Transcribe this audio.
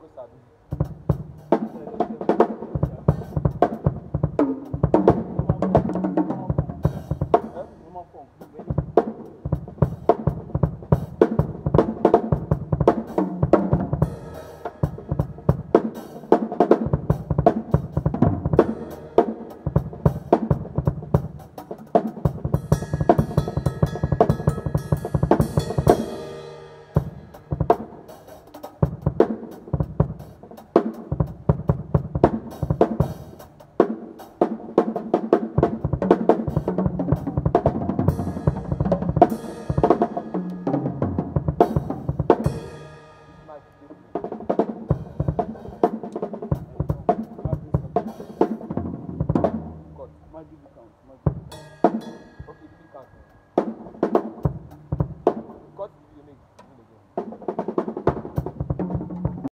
apressado. Hã? Numa ponta. Né? Hadi